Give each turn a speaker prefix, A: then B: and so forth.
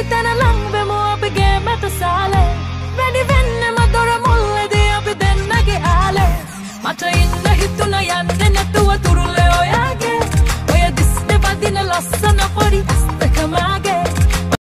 A: නැති තැන ලංවෙමු අපි ගේමට සාලේ වැඩි වෙන්නම දොර මුල්ලදී අපි දෙන්නගේ ආලේ මට ඉන්න හිතුන යන්න නැතුව තුරුල්ලේ ඔයාගේ ඔය දිස්න වදින ලස්සන පොඩි අස්තකමාගේ